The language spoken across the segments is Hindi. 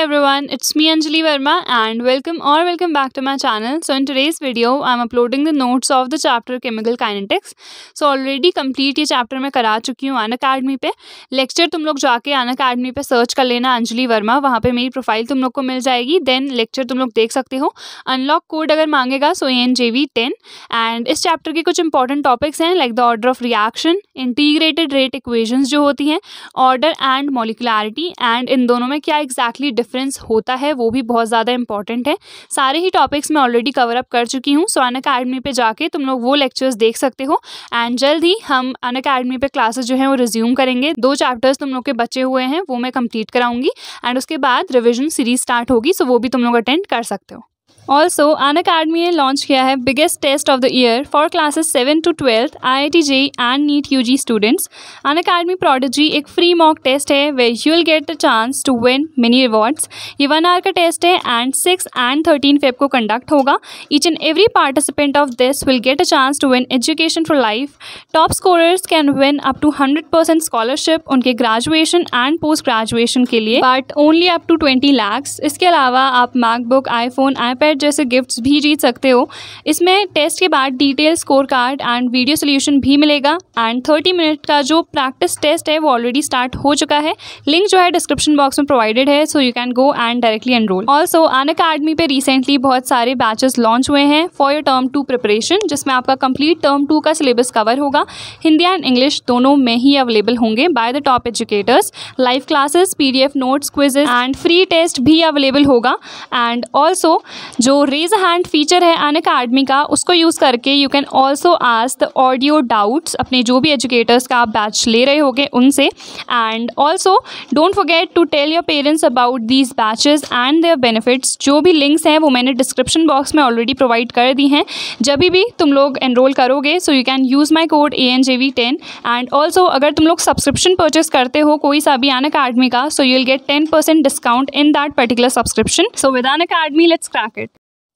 everyone, it's me Anjali Verma and welcome or welcome back to my channel. So in today's video, I'm uploading the notes of the chapter Chemical Kinetics. So already complete ये chapter मैं करा चुकी हूँ अन अकेडमी पे. लेक्चर तुम लोग जाके अन अकेडमी पे सर्च कर लेना अंजलि वर्मा वहाँ पे मेरी प्रोफ़ाइल तुम लोग को मिल जाएगी. देन लेक्चर तुम लोग देख सकते हो. अनलॉक कोड अगर मांगेगा so N J V ten and इस चैप्टर के कुछ इंपॉर्टेंट टॉपिक्स हैं like the order of reaction integrated rate equations जो होती हैं ऑर्डर एंड मोलिकुलरिटी एंड इन दोनों में क्या एग्जैक्टली डिफरेंस होता है, वो भी बहुत ज़्यादा इंपॉर्टेंट है। सारे ही टॉपिक्स मैं ऑलरेडी कवर अप कर चुकी हूँ। सो अन अकेडमी पर जाके तुम लोग वो लेक्चर्स देख सकते हो। एंड जल्द ही हम अन अकेडमी पर क्लासेज जो हैं, वो रिज्यूम करेंगे। दो चैप्टर्स तुम लोग के बचे हुए हैं, वो मैं कंप्लीट कराऊँगी। एंड उसके बाद रिविजन सीरीज़ स्टार्ट होगी सो वो भी तुम लोग अटेंड कर सकते हो। ऑल्सो अन अकेडमी ने लॉन्च किया है biggest test of the year for classes seven to twelfth I I T J and NEET U G students Unacademy prodigy एक फ्री मॉक टेस्ट है where you will get the chance to win mini rewards ये वन आवर का टेस्ट है and six and thirteen feb को कंडक्ट होगा. Each and every participant of this will get a chance to win education for life top scorers can win up to hundred percent scholarship उनके ग्रेजुएशन एंड पोस्ट ग्रेजुएशन के लिए but only up to twenty lakhs इसके अलावा आप मैकबुक आईफोन आईपैड जैसे गिफ्ट्स भी जीत सकते हो। इसमें टेस्ट के बाद detail score card and video solution भी मिलेगा। एंड थर्टी मिनट का जो प्रैक्टिस टेस्ट है, वो ऑलरेडी स्टार्ट हो चुका है। लिंक जो है डिस्क्रिप्शन बॉक्स में प्रोवाइडेड है so you can go and directly enroll also Unacademy पे रिसेंटली बहुत सारे बैचेस लॉन्च हुए हैं for your term two preparation जिसमें आपका कंप्लीट टर्म टू का सिलेबस कवर होगा। हिंदी एंड इंग्लिश दोनों में ही अवेलेबल होंगे by the top educators live classes P D F notes quizzes and free test भी अवेलेबल होगा। एंड ऑल्सो जो रेज हैंड फीचर है अन अकेडमी का, उसको यूज़ करके you can also ask the audio doubts अपने जो भी एजुकेटर्स का आप बैच ले रहे होगे उनसे। And also don't forget to tell your parents about these batches and their benefits जो भी लिंक्स हैं, वो मैंने डिस्क्रिप्शन बॉक्स में ऑलरेडी प्रोवाइड कर दी हैं। जब भी तुम लोग एनरोल करोगे so you can use my code A N J V ten and also अगर तुम लोग सब्सक्रिप्शन परचेस करते हो कोई सा भी अन अकेडमी का so you will get ten percent discount in that particular subscription so with Unacademy let's crack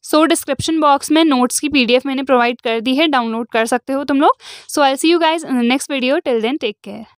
so description box में नोट्स की पीडीएफ मैंने प्रोवाइड कर दी है डाउनलोड कर सकते हो तुम लोग। So I see you guys next video till then take care